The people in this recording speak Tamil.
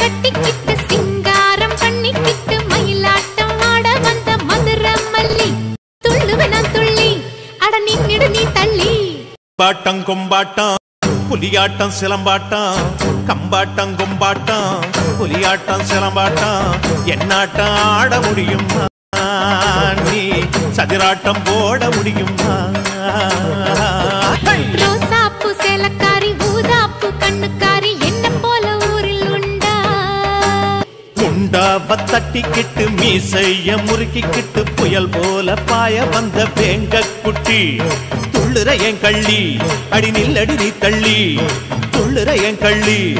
கட்டிக்கிட்டு சிங்காரம் பண்ணிக்கிட்டு மயிலாட்டம் ஆட வந்த மதுரை மல்லி துள்ளுவன துள்ளி அட நின்னிடு நீ தள்ளி. பாட்டம் கொம்பாட்டம் புலியாட்டம் சிலம்பாட்டம். கம்பாட்டம் கொம்பாட்டம் புலியாட்டம் சிலம்பாட்டம். என்னாட்டம் ஆட முடியுமா? நீ சதிராட்டம் போட முடியுமா? முண்டாவ தட்டிக்கிட்டு மீசைய முறுக்கிக்கிட்டு புயல் போல பாய வந்த வேங்க குட்டி. துள்ளுற என் கள்ளி அடி நில்லடி நீ தள்ளி. துள்ளுற என் கள்ளி.